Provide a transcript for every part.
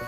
Bye.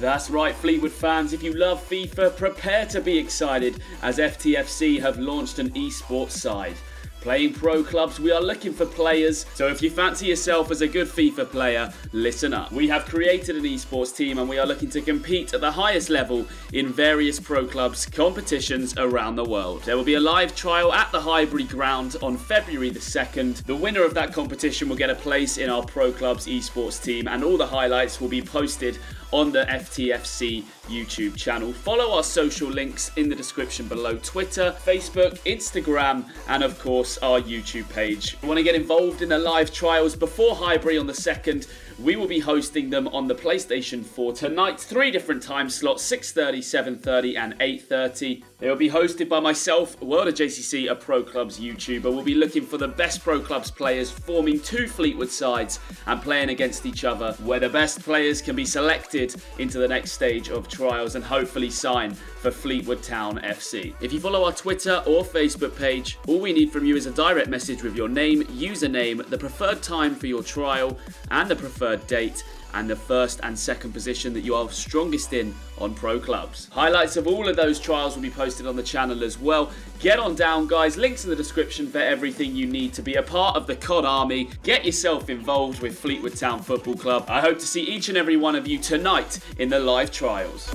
That's right, Fleetwood fans. If you love FIFA, prepare to be excited as FTFC have launched an esports side. Playing pro clubs, we are looking for players, so if you fancy yourself as a good FIFA player, listen up. We have created an esports team and we are looking to compete at the highest level in various pro clubs competitions around the world. There will be a live trial at the Highbury ground on February the 2nd. The winner of that competition will get a place in our pro clubs esports team and all the highlights will be posted on the FTFC YouTube channel. Follow our social links in the description below Twitter, Facebook, Instagram, and of course our YouTube page. If you want to get involved in the live trials before Highbury on the 2nd, we will be hosting them on the PlayStation 4 tonight. Three different time slots 6.30, 7.30, and 8.30. They will be hosted by myself, World of JCC, a Pro Clubs YouTuber. We'll be looking for the best Pro Clubs players, forming two Fleetwood sides and playing against each other, where the best players can be selected into the next stage of trials and hopefully sign for Fleetwood Town FC. If you follow our Twitter or Facebook page, all we need from you is a direct message with your name, username, the preferred time for your trial, and the preferred date and the first and second position that you are strongest in on pro clubs. Highlights of all of those trials will be posted on the channel as well. Get on down, guys. Links in the description for everything you need to be a part of the COD army. Get yourself involved with Fleetwood Town Football Club. I hope to see each and every one of you tonight in the live trials.